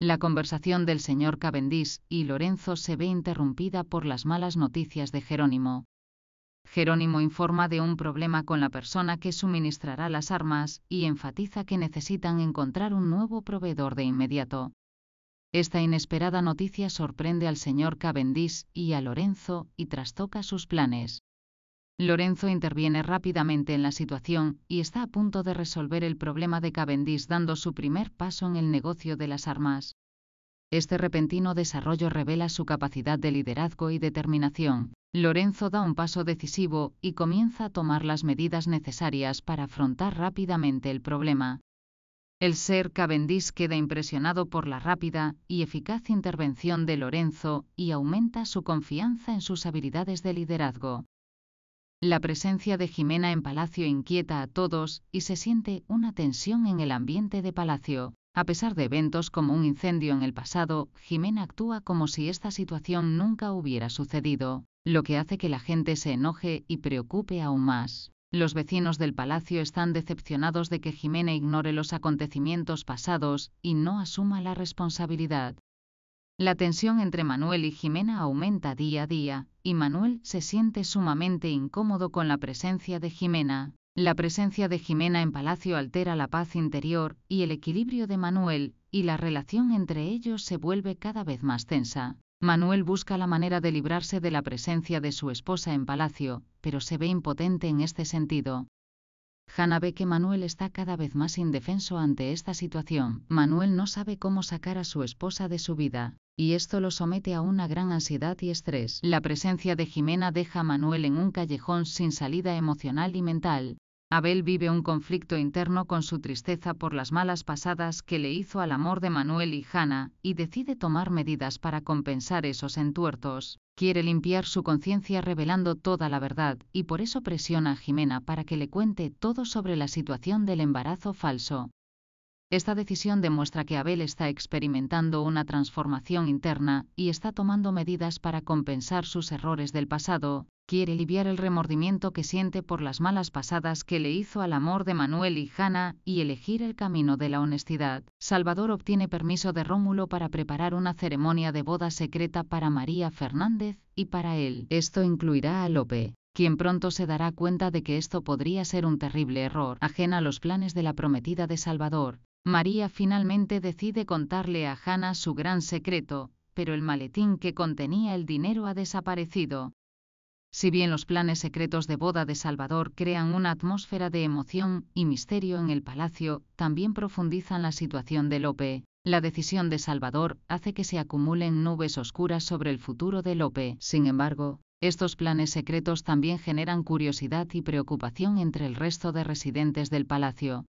La conversación del señor Cavendish y Lorenzo se ve interrumpida por las malas noticias de Jerónimo. Jerónimo informa de un problema con la persona que suministrará las armas y enfatiza que necesitan encontrar un nuevo proveedor de inmediato. Esta inesperada noticia sorprende al señor Cavendish y a Lorenzo y trastoca sus planes. Lorenzo interviene rápidamente en la situación y está a punto de resolver el problema de Cavendish dando su primer paso en el negocio de las armas. Este repentino desarrollo revela su capacidad de liderazgo y determinación. Lorenzo da un paso decisivo y comienza a tomar las medidas necesarias para afrontar rápidamente el problema. El ser Cavendish queda impresionado por la rápida y eficaz intervención de Lorenzo y aumenta su confianza en sus habilidades de liderazgo. La presencia de Jimena en Palacio inquieta a todos y se siente una tensión en el ambiente de Palacio. A pesar de eventos como un incendio en el pasado, Jimena actúa como si esta situación nunca hubiera sucedido, lo que hace que la gente se enoje y preocupe aún más. Los vecinos del palacio están decepcionados de que Jimena ignore los acontecimientos pasados y no asuma la responsabilidad. La tensión entre Manuel y Jimena aumenta día a día, y Manuel se siente sumamente incómodo con la presencia de Jimena. La presencia de Jimena en palacio altera la paz interior y el equilibrio de Manuel, y la relación entre ellos se vuelve cada vez más tensa. Manuel busca la manera de librarse de la presencia de su esposa en palacio, pero se ve impotente en este sentido. Hanna ve que Manuel está cada vez más indefenso ante esta situación. Manuel no sabe cómo sacar a su esposa de su vida, y esto lo somete a una gran ansiedad y estrés. La presencia de Jimena deja a Manuel en un callejón sin salida emocional y mental. Abel vive un conflicto interno con su tristeza por las malas pasadas que le hizo al amor de Manuel y Hanna, y decide tomar medidas para compensar esos entuertos. Quiere limpiar su conciencia revelando toda la verdad, y por eso presiona a Jimena para que le cuente todo sobre la situación del embarazo falso. Esta decisión demuestra que Abel está experimentando una transformación interna y está tomando medidas para compensar sus errores del pasado, quiere aliviar el remordimiento que siente por las malas pasadas que le hizo al amor de Manuel y Hanna y elegir el camino de la honestidad. Salvador obtiene permiso de Rómulo para preparar una ceremonia de boda secreta para María Fernández y para él. Esto incluirá a Lope quien pronto se dará cuenta de que esto podría ser un terrible error, ajena a los planes de la prometida de Salvador, María finalmente decide contarle a Hannah su gran secreto, pero el maletín que contenía el dinero ha desaparecido. Si bien los planes secretos de boda de Salvador crean una atmósfera de emoción y misterio en el palacio, también profundizan la situación de Lope. La decisión de Salvador hace que se acumulen nubes oscuras sobre el futuro de Lope. Sin embargo, estos planes secretos también generan curiosidad y preocupación entre el resto de residentes del palacio.